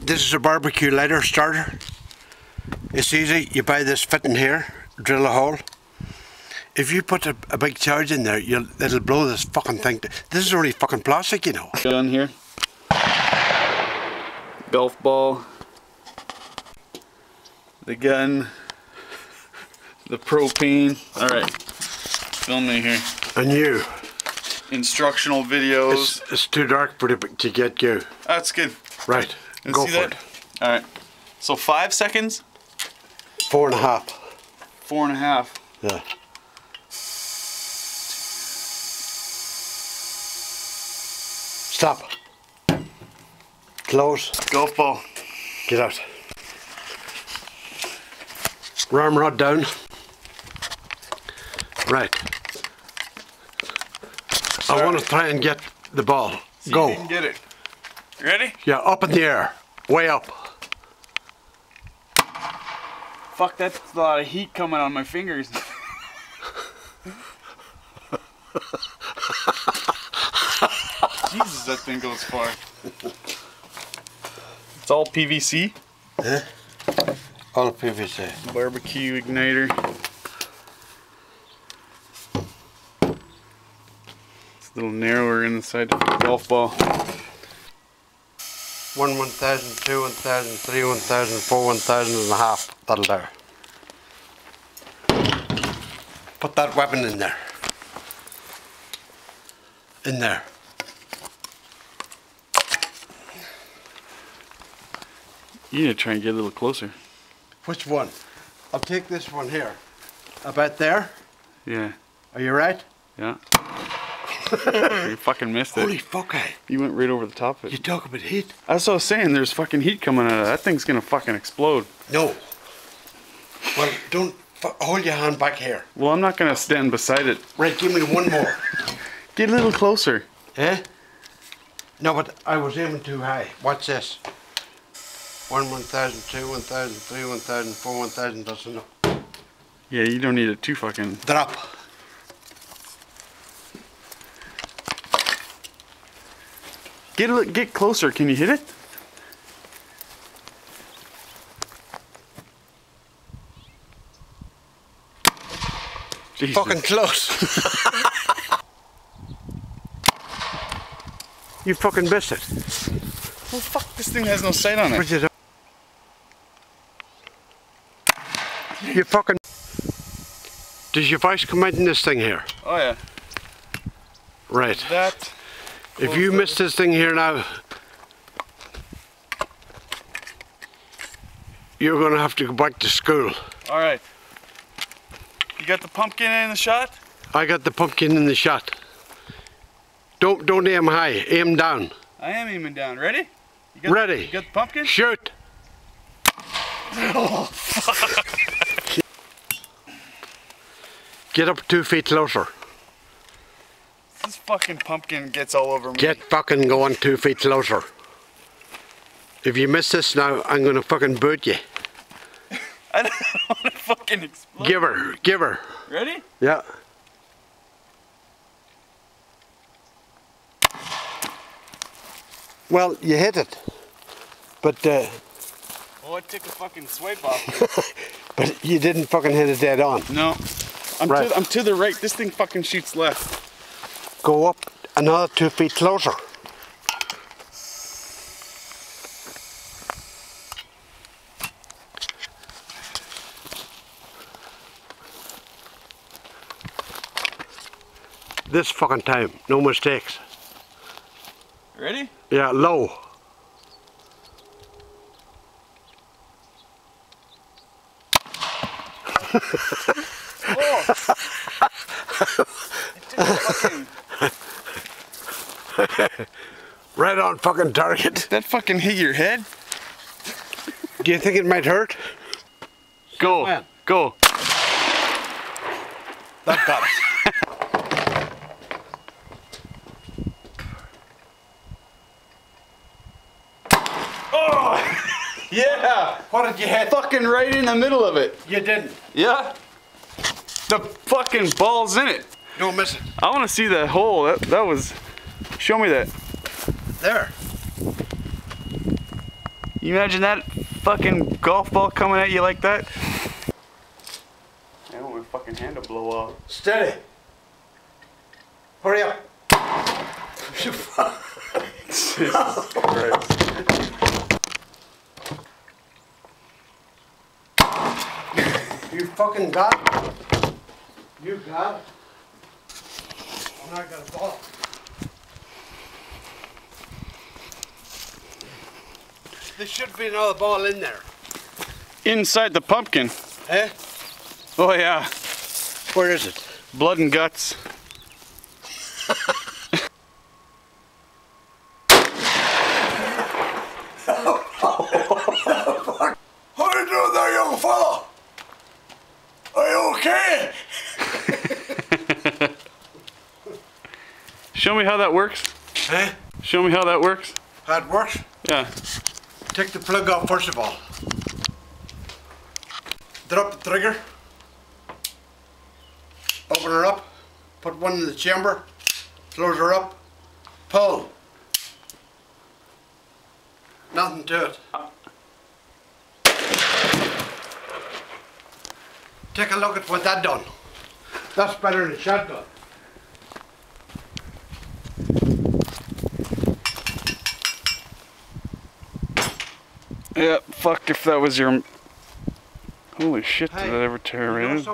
This is a barbecue lighter starter. It's easy. You buy this fitting here, drill a hole. If you put a, a big charge in there, you'll, it'll blow this fucking thing. To, this is only fucking plastic, you know. Gun here. Golf ball. The gun. The propane. Alright. Film me here. And you. Instructional videos. It's, it's too dark for the, to get you. That's good. Right. Let's Go see for that. it. Alright. So five seconds, Four and a half. four and a half. Yeah. Stop. Close. Golf ball. Get out. Ramrod down. Right. I want to try and get the ball. See Go. if you can get it. Ready? Yeah, up in the air. Way up. Fuck, that's a lot of heat coming on my fingers. Jesus, that thing goes far. It's all PVC. All PVC. Barbecue igniter. It's a little narrower inside the golf ball. One, one thousand, two, one thousand, three, one thousand, four, one thousand and a half. That'll do. Put that weapon in there. In there. You need to try and get a little closer. Which one? I'll take this one here. About there? Yeah, Are you right? yeah. you fucking missed it. Holy fuck, eh? You went right over the top of it. You talk about heat? That's what I was saying. There's fucking heat coming out of that. That thing's gonna fucking explode. No. Well, don't hold your hand back here. Well, I'm not gonna stand beside it. Right, give me one more. Get a little closer. eh? No, but I was aiming too high. Watch this. One, one thousand, two, one thousand, three, one thousand, four, one thousand. That's enough. Yeah, you don't need it too fucking. Drop. Get a, get closer. Can you hit it? Jesus. Fucking close. you fucking missed it. Well, fuck. This thing has no sight on it. Which is a- You fucking. Does your voice come out in this thing here? Oh yeah. Right. That. If you miss this thing here now, you're going to have to go back to school. All right. You got the pumpkin in the shot. I got the pumpkin in the shot. Don't don't aim high, aim down. I am aiming down. Ready? You got Ready. You got the pumpkin? Shoot. Get up two feet closer. Fucking pumpkin gets all over me. Get fucking going two feet closer. If you miss this now, I'm gonna fucking boot you. I don't want to fucking explode. Give her, give her. Ready? Yeah. Well, you hit it, but uh, Oh, I took a fucking swipe off. but you didn't fucking hit it dead on. no. I'm, Right. to, I'm to the right. This thing fucking shoots left. Go up another two feet closer. This fucking time, no mistakes. Ready? Yeah, low. Oh! It took a fucking- Right on fucking target. that fucking hit your head? Do you think it might hurt? Go. Man. Go. That got it. Oh, yeah! What did you hit? Fucking right in the middle of it. You didn't. Yeah? The fucking ball's in it. Don't miss it. I want to see that hole. That, that was. Show me that. There. You You imagine that fucking golf ball coming at you like that? I don't want my fucking hand to blow off. Steady. Hurry up. Jesus Christ. You fucking got it. You got it. I'm not gonna fall. There should be another ball in there. Inside the pumpkin. Eh? Oh yeah. Where is it? Blood and guts. How you doing there, young fella? Are you okay? Show me how that works. Eh? Show me how that works. How it works? Yeah. Take the plug off first of all. Drop the trigger. Open her up. Put one in the chamber. Close her up. Pull. Nothing to it. Take a look at what that done. That's better than a shotgun. Yeah, fuck if that was your... Holy shit, did Hey, that ever tear in?